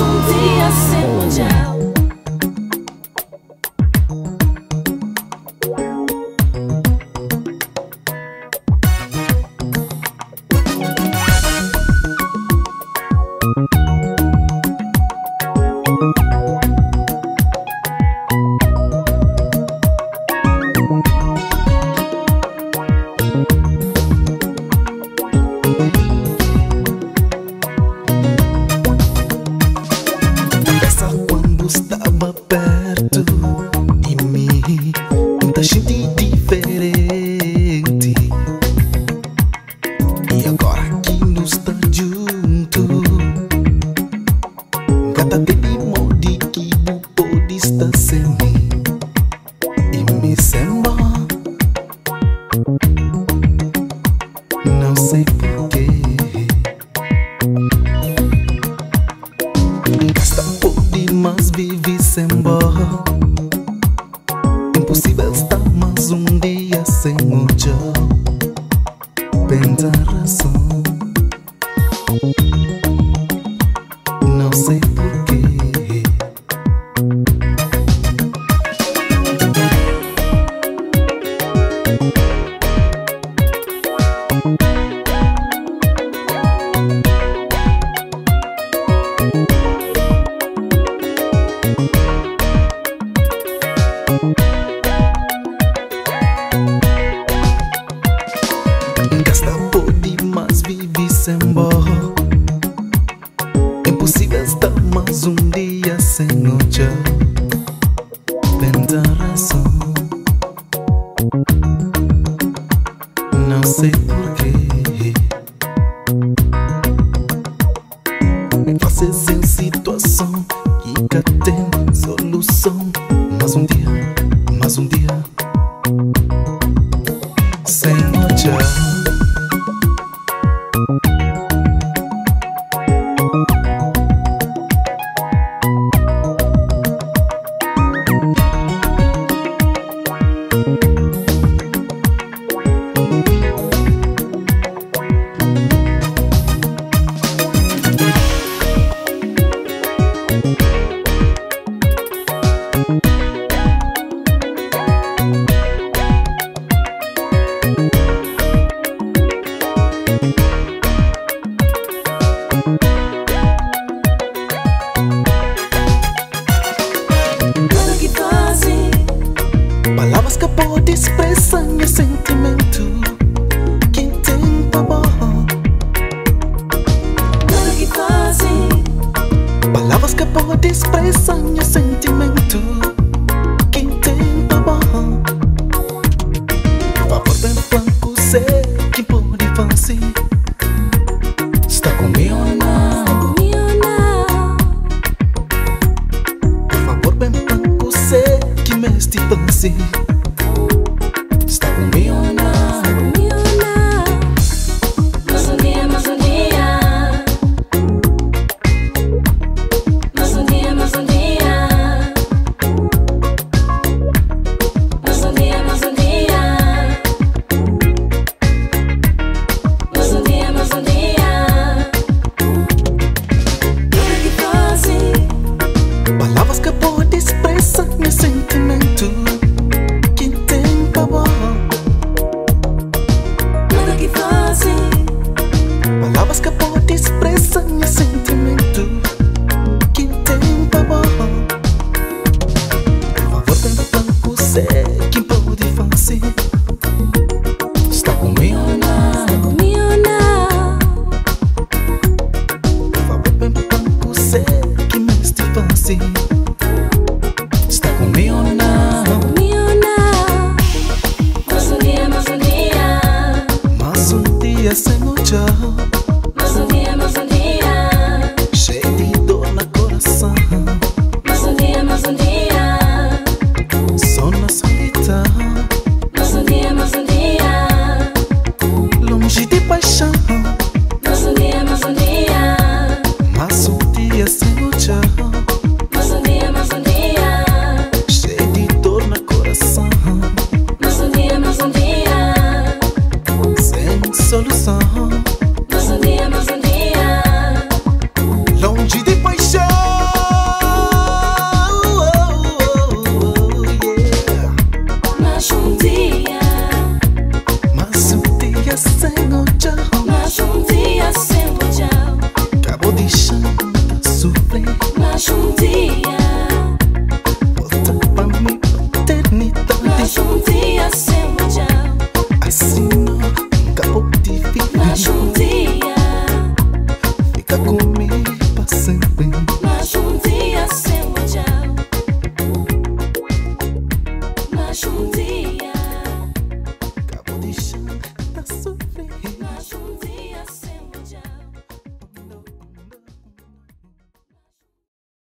um dia ser mundial. perto de mim muita gente diferente. E agora que nos tá junto, cada de morde que o distância em mim e me sembra. Não sei porquê. Dia sem sem bo. Impossível estar mais um dia sem o tchau. Pensa razão. Não sei porquê. Faces em situação que tem solução. Mais um dia, mais um dia. Palavras que podem expressar meu sentimento. Quem tem bom. nada que fazem, Palavras que podem expressar meu sentimento. Quem tem bom. Por favor, bem franco, sei quem pode fazer. Por De paixão. Mas um dia, mas um dia. Mas um dia sem o tchau Mas um dia, mas um dia. Cheio de dor no coração. Mas um dia, mas um dia. Sem solução.